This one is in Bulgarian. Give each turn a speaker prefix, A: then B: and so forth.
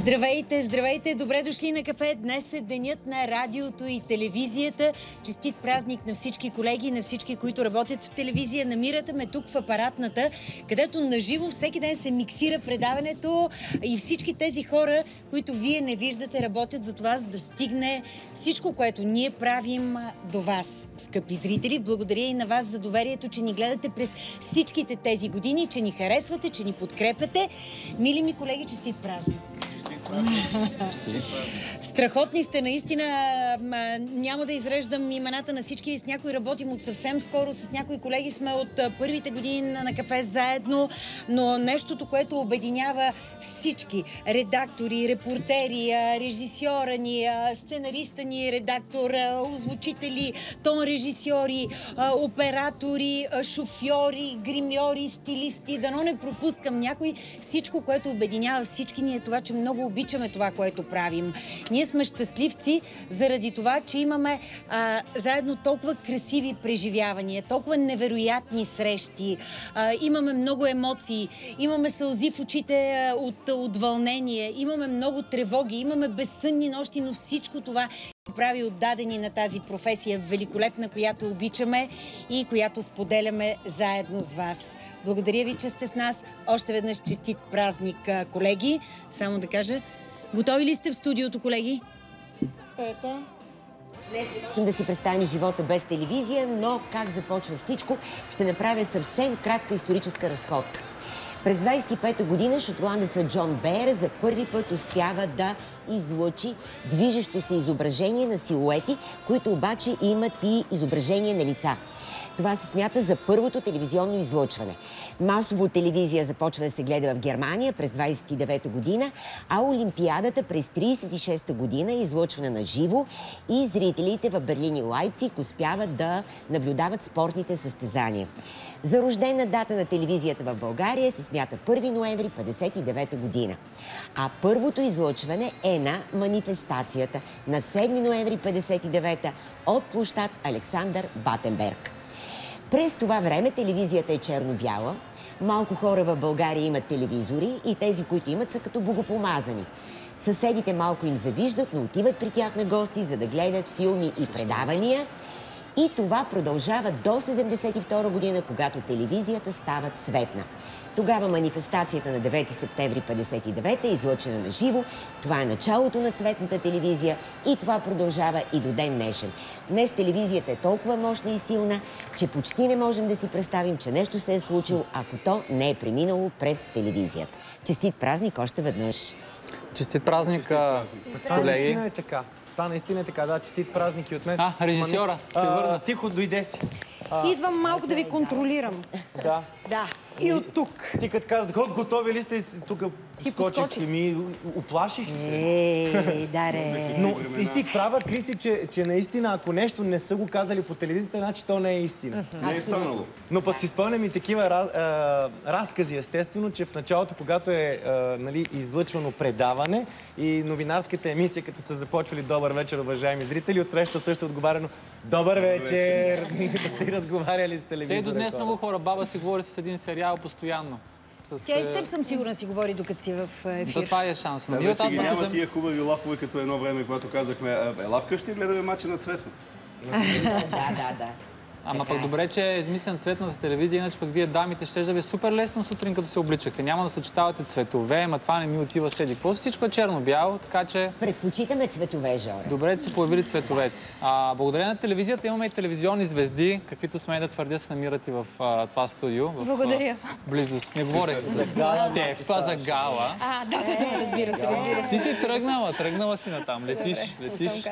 A: Здравейте, здравейте! Добре дошли на кафе. Днес е денят на радиото и телевизията. Честит празник на всички колеги, на всички, които работят в телевизия. Намирате ме тук в апаратната, където наживо всеки ден се миксира предаването и всички тези хора, които вие не виждате, работят за това, за да стигне всичко, което ние правим до вас, скъпи зрители. Благодаря и на вас за доверието, че ни гледате през всичките тези години, че ни харесвате, че ни подкрепяте. Мили ми колеги, честит празник! Страхотни сте, наистина. Няма да изреждам имената на всички. С някои работим от съвсем скоро, с някои колеги сме от първите години на кафе заедно, но нещото, което обединява всички редактори, репортери, режисьора ни, сценариста ни, редактор, озвучители, тон режисьори, оператори, шофьори, гримьори, стилисти, дано не пропускам някой. Всичко, което обединява всички ни е това, че много обичаме това, което правим. Ние сме щастливци заради това, че имаме а, заедно толкова красиви преживявания, толкова невероятни срещи, а, имаме много емоции, имаме сълзи в очите а, от, от вълнение, имаме много тревоги, имаме безсънни нощи, но всичко това прави отдадени на тази професия великолепна, която обичаме и която споделяме заедно с вас. Благодаря ви, че сте с нас. Още веднъж честит празник, колеги. Само да кажа, готови ли сте в студиото, колеги?
B: Ета. Днес не можем да си представим живота без телевизия, но как започва всичко, ще направя съвсем кратка историческа разходка. През 25-та година шотландецът Джон Бейер за първи път успява да излъчи движещо се изображение на силуети, които обаче имат и изображение на лица. Това се смята за първото телевизионно излъчване. Масово телевизия започва да се гледа в Германия през 29-та година, а Олимпиадата през 36-та година е излъчвана на живо и зрителите в Берлин и Лайпциг успяват да наблюдават спортните състезания. За рождена дата на телевизията в България се смята 1 ноември 59 година. А първото излъчване е на манифестацията на 7 ноември 59 от площад Александър Батенберг. През това време телевизията е черно-бяла. Малко хора в България имат телевизори и тези, които имат, са като богопомазани. Съседите малко им завиждат, но отиват при тях на гости, за да гледат филми и предавания. И това продължава до 1972 година, когато телевизията става цветна. Тогава манифестацията на 9 септември 59 е излъчена на живо. Това е началото на цветната телевизия и това продължава и до ден днешен. Днес телевизията е толкова мощна и силна, че почти не можем да си представим, че нещо се е случило, ако то не е преминало през телевизията. Честит празник още веднъж!
C: Честит празник,
D: Това
C: колеги.
D: наистина е така. Това наистина е така. Да, честит празник и от мен.
C: А, режисьора, се
D: а,
C: върна.
D: Тихо, дойде си.
E: Идвам малко да ви контролирам.
D: Да.
E: Да. И от тук.
D: Ти като казах, «Хо, готови ли сте? Тук
E: Ти
D: скочих
E: подскочи.
D: и ми оплаших се.
E: Ей, даре.
D: Но ти си права, ти си, че, че наистина, ако нещо не са го казали по телевизията, значи то не е истина.
F: Не е станало.
D: Но пък си спомням и такива раз, а, разкази, естествено, че в началото, когато е а, нали, излъчвано предаване и новинарската емисия, като са започвали Добър вечер, уважаеми зрители, отсреща също отговаряно Добър вечер! Да сте разговаряли с
C: Те
D: телевизора.
C: до днес много хора. Баба си говори с един сериал постоянно. С,
E: Тя и с
C: е,
E: теб съм сигурна си говори, докато си в е,
C: Да,
E: ефир.
C: това е шанс.
F: Да, вече ги няма тия хубави лафове, като едно време, когато казахме, «А, ела вкъщи и гледаме мача на цвета.
B: Да, да, да.
C: Ама пък добре, че е измислен цветната телевизия, иначе пък вие дамите ще да ви е супер лесно сутрин, като се обличахте. Няма да съчетавате цветове, ма това не ми отива седи. Какво всичко е черно-бяло, така че
B: Предпочитаме цветове, Жоре.
C: добре че се появили цветовете. А, благодарение на телевизията имаме и телевизионни звезди, каквито сме да твърдя се намират и в а, това студио. В,
G: Благодаря.
C: А, близост. Не говорех за те, това за гала.
G: А, да, да, да, разбира се, разбира се.
C: Ти си тръгнала, тръгнала си натам. Летиш,
G: Добре,
C: летиш.